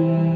mm you.